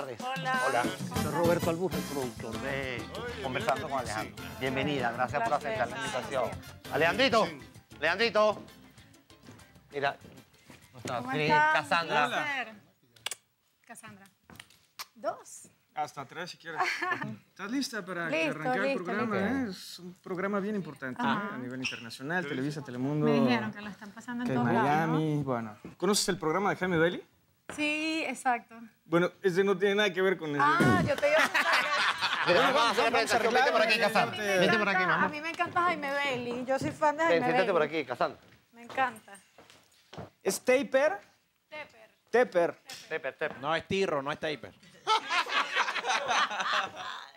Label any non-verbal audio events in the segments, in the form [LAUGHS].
tardes. Hola. Hola. Soy Roberto Albuz, el productor de Conversando con Alejandro. Bienvenida, gracias por aceptar la invitación. Alejandrito, Leandrito. Mira, ¿Cómo están? Cassandra. Placer. Cassandra. Dos. Hasta tres, si quieres. [LAUGHS] ¿Estás lista para Listo, arrancar el programa? listo. eh? Es un programa bien importante. ¿eh? a nivel internacional, Televisa, Telemundo. Me dijeron que lo están pasando en todos lados. Miami, bueno. ¿Conoces el programa de Jaime Bailey? Sí, exacto. Bueno, ese no tiene nada que ver con ese. Ah, yo te iba a [LAUGHS] Bueno, vamos a. Vete por aquí, ya, Vete por aquí, A mí me encanta Jaime Bailey. Yo soy fan de Jaime siéntate Bailey. por aquí, Cassandra. Me encanta. ¿Es Taper? Tepper. Tepper. Tepe, tepe. No es tirro, no es taper. [LAUGHS]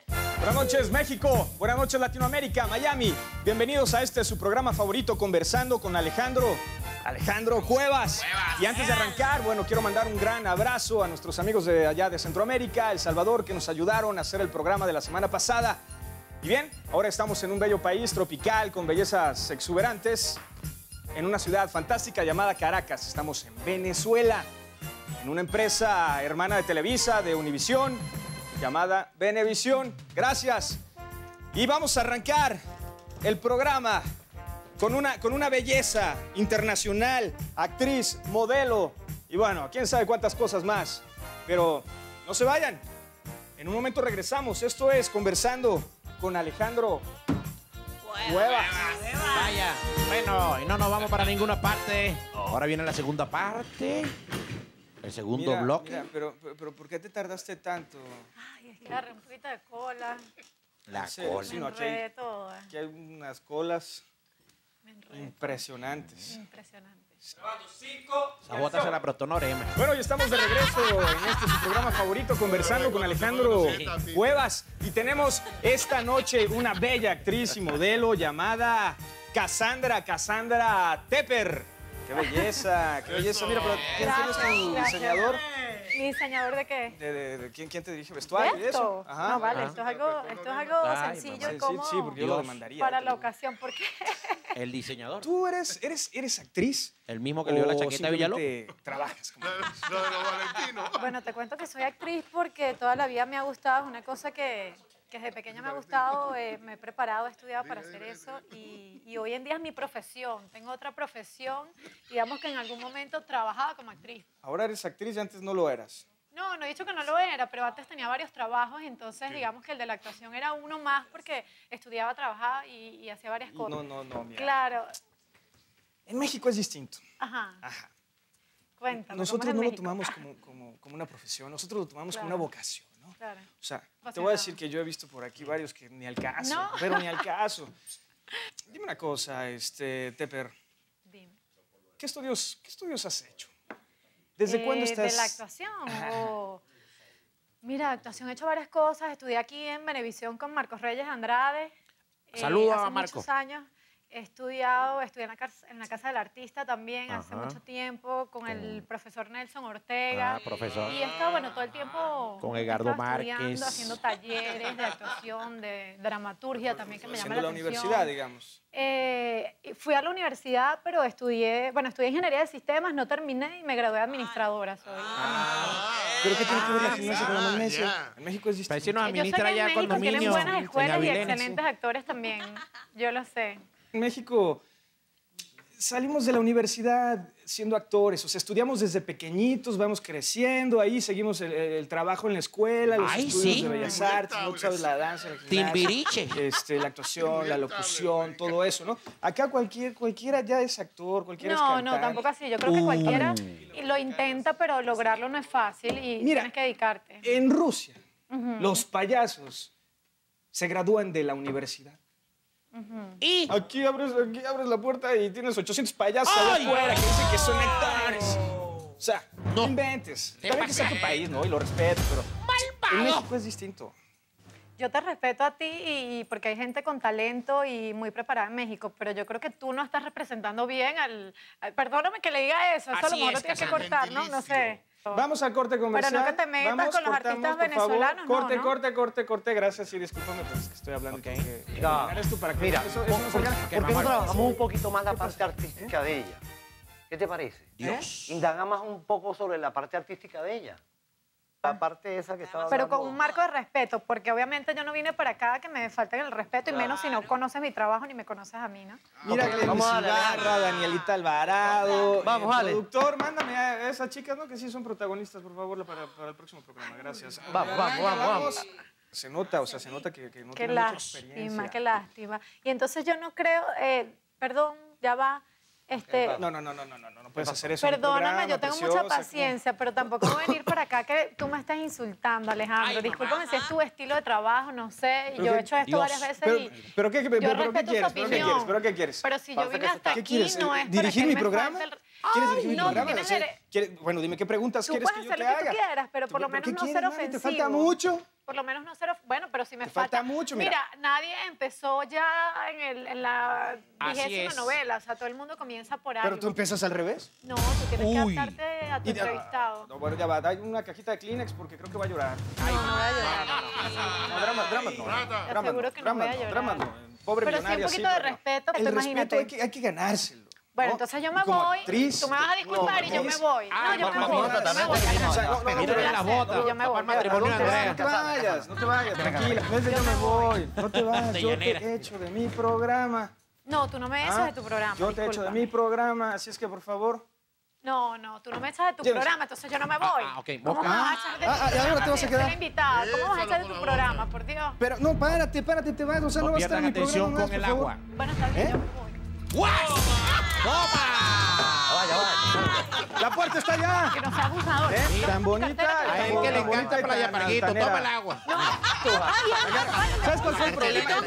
Buenas noches, México. Buenas noches, Latinoamérica, Miami. Bienvenidos a este su programa favorito, Conversando con Alejandro. Alejandro Cuevas. Y antes de arrancar, bueno, quiero mandar un gran abrazo a nuestros amigos de allá de Centroamérica, El Salvador, que nos ayudaron a hacer el programa de la semana pasada. Y bien, ahora estamos en un bello país tropical con bellezas exuberantes, en una ciudad fantástica llamada Caracas. Estamos en Venezuela, en una empresa hermana de Televisa, de Univisión, llamada Venevisión. Gracias. Y vamos a arrancar el programa con una, con una belleza internacional, actriz, modelo y bueno, quién sabe cuántas cosas más. Pero no se vayan. En un momento regresamos. Esto es Conversando con Alejandro Cuevas. Vaya. Bueno, y no nos vamos para ninguna parte. Ahora viene la segunda parte. El segundo Mira, bloque. mira, pero, pero, pero ¿por qué te tardaste tanto? Ay, es que agarré un poquito de cola. La Sí, cola. sí, no, aquí hay- enredé toda. Aquí hay unas colas impresionantes. Impresionante. Esa bota se la Norema. Bueno, y estamos de regreso en este su programa favorito, conversando con Alejandro Cuevas. Y tenemos esta noche una bella actriz y modelo llamada Cassandra, Cassandra Tepper. ¡Qué belleza! ¡Qué belleza! Mira, pero ¿quién, quién es tu Gracias, diseñador? ¿Mi diseñador de qué? ¿De, de- de quién, quién te dirige ¿De vestuario y eso? No, vale, esto es algo, esto es algo Ay, sencillo Sí, y sí, cómodo sí, porque yo lo demandaría. para la ocasión. ¿Por qué? [LAUGHS] El diseñador. ¿Tú eres, eres, eres actriz? El mismo que le dio la ¿O chaqueta a Villalobos. trabajas como [LAUGHS] Valentinos. Bueno, te cuento que soy actriz porque toda la vida me ha gustado, es una cosa que, que desde pequeña me ha gustado, eh, me he preparado, he estudiado para hacer eso y, y hoy en día es mi profesión. Tengo otra profesión, digamos que en algún momento trabajaba como actriz. Ahora eres actriz y antes no lo eras. No, no he dicho que no lo era, pero antes tenía varios trabajos, entonces digamos que el de la actuación era uno más porque estudiaba, trabajaba y, y hacía varias cosas. no, no, no, mira. Claro, En México es distinto. ajá, Ajá. cuéntame. ¿cómo es Nosotros no lo tomamos como, como, como una profesión, nosotros lo tomamos como Claro. una vocación, ¿no? Claro. O sea, te voy a decir que yo he visto por aquí varios que ni al caso, No. pero ni al [LAUGHS] caso. Dime una cosa, este, Tepper, Dime. ¿qué estudios, qué estudios has hecho? ¿Desde Eh, cuándo estás? De la actuación. o- Mira, actuación he hecho varias cosas. Estudié aquí en Venevisión con Marcos Reyes Andrade. eh, Saluda hace a Marco. muchos años. He estudiado, estudié en la, cas- en la Casa del Artista también hace mucho tiempo con el profesor Nelson Ortega. Ah, profesor. Y he estado, bueno, todo el tiempo... Con Edgardo Márquez. haciendo talleres de actuación, de dramaturgia también que me llama la la atención. universidad, digamos. Eh, fui a la universidad, pero estudié, bueno, estudié ingeniería de sistemas, no terminé y me gradué de administradora. Soy ¿Pero qué tiene que ver la Ah, gimnasia con la ya, magnesia? En México es distinto. Parece nos Yo sé que administra en ya México tienen condominios buenas en escuelas y excelentes actores también. Yo lo sé. En México salimos de la universidad siendo actores, o sea, estudiamos desde pequeñitos, vamos creciendo, ahí seguimos el, el trabajo en la escuela, los Ay, estudios sí. de bellas artes, ¿no? La danza, la gimnasia, Timbiriche. este, la actuación, la locución, todo eso, ¿no? Acá cualquier, cualquiera ya es actor, cualquiera es No, cantante. no, tampoco así. Yo creo que cualquiera y lo intenta, pero lograrlo no es fácil y Mira, tienes que dedicarte. En Rusia, los payasos se gradúan de la universidad. Y Aquí abres, aquí abres la puerta y tienes 800 payasos allá afuera que dicen que son actores. O sea, no inventes. ¿Qué Está bien que sea tu país, ¿no? Y lo respeto, pero en México es distinto. Yo te respeto a ti y porque hay gente con talento y muy preparada en México, pero yo creo que tú no estás representando bien al... al- perdóname que le diga eso, eso a lo Así mejor es, lo tienes que cortar, ¿no? No sé. Vamos al corte comercial. no que te metas Vamos, con los cortamos, artistas favor. venezolanos, no, Corte, ¿no? corte, corte, corte. Gracias y discúlpame, pero es que estoy hablando. Ok. porque- Mira, Eres tú para que mira, eso, eso no ¿por, salga- por qué no trabajamos un poquito más la parte artística de ella? ¿Qué te parece? Dios. Indaga más un poco sobre la parte artística de ella. La parte esa que estaba Pero con un marco de respeto, porque obviamente yo no vine para acá a que me falten el respeto y menos si no conoces mi trabajo ni me conoces a mí, ¿no? Mira, Ok, Glenis vamos a darle, Ibarra, Danielita Alvarado. Vamos, el dale. Productor, mándame a esas chicas, ¿no? Que sí son protagonistas, por favor, para, para el próximo programa. Gracias. Vamos, vamos, vamos, vamos. Se nota, o sea, se nota que, que no Qué tiene mucha lástima, experiencia. qué lástima. Y entonces yo no creo, eh, perdón, ya va, este, No, no, no, no, no, no, no, no puedes hacer eso. perdóname, programa, yo tengo mucha paciencia, pero tampoco voy a venir para acá que tú me estás insultando, Alejandro. Discúlpame si es tu estilo de trabajo, no sé, y Pero yo he hecho esto Dios. varias veces Pero, y pero ¿qué, yo pero, pero ¿qué respeto quieres? su ¿Pero qué opinión. quieres? ¿Pero qué quieres? Pero si yo vine hasta está- ¿Qué aquí quieres? no es ¿Dirigir para que mi me programa? falte el- ¿Quieres Ay, dirigir mi no, programa? tú tienes O sea, dere- ¿quieres- Bueno, dime qué preguntas Tú quieres puedes que yo hacer te lo que tú quieras, pero por lo ¿Pero menos no quieres, ser mami? ¿Te ofensivo. falta mucho? Por lo menos no ser... of- Bueno, pero si me Te falta mucho, mira. nadie empezó ya en, el, en la vigésima novela. O sea, todo el mundo comienza por algo. Pero tú empiezas al revés. No, tú tienes Uy. que adaptarte a tu Y entrevistado. No, bueno, ya va, dai una cajita de Kleenex porque creo que va a llorar. No, no voy a llorar. No, drama, drama no. Te Drama aseguro no, que no drama voy a llorar. drama no. Pobre Pero sí un millonaria, poquito de respeto, El respeto hay hay que ganárselo. Bueno, ¿no? entonces yo me como voy. actriz, tú me vas a disculpar y yo me voy. Ah, No, yo me voy. no, yo me totalmente. voy, No, Alejandro. no, no, Yo Mírale voy a la hacer, bota. y Yo me voy. Para el matrimonio, No te Andrea. no te vayas, no te vayas, tranquila. No es de yo me voy, no te vayas. Yo te echo de mi programa. No, tú no me echas ¿ah? de tu programa. Yo te echo de discúlpame. mi programa, así es que por favor. No, no, tú no me echas de tu programa, entonces yo no me voy. ah, ok, ¿Cómo vas a echar de tu Ah, ah, y ahora programa te vas a quedar. invitada? ¿Cómo vas a echar de tu programa, por Dios? Pero no, párate, párate, te vas. O sea, no, No vas a estar en mi programa atención más, con el por favor. agua. Bueno, está bien, Voy. ¡Toma! Vaya, vaya. La puerta está allá. Que no sea abusador. ¿Eh? Tan bonita. A que él que le encanta Playa tan Parguito, toma el agua. Álvaro. ¿Sabes cuál fue el problema? No,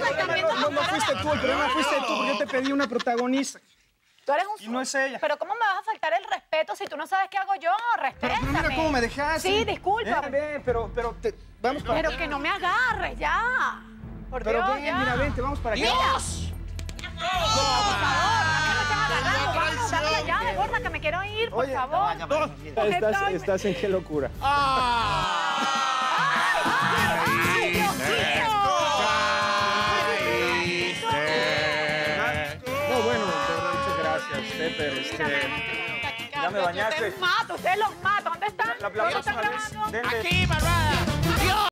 no, no fuiste tú, el problema fuiste tú, porque yo te pedí una protagonista. Tú eres un... Y no es ella. Pero ¿cómo me vas a faltar el respeto si tú no sabes qué hago yo? Pero, Respétame. pero mira cómo me dejaste. Sí, discúlpame. Ven, ven, pero, pero te- vamos para Pero que no me agarres, ya. Por Pero Dios, ven, ya. mira, vente, vamos para acá. ¡Dios! Gorda, que me quiero ir, por Oye, favor. Estás, estás en qué locura. ¡Ay, Dios mío! No, bueno, muchas gracias, usted, pero este... Ya me bañaste. Ustedes mato, ustedes los mato. ¿Dónde están? La, la ¿Dónde están próxima vez, grabando? denle- ¡Aquí, malvada!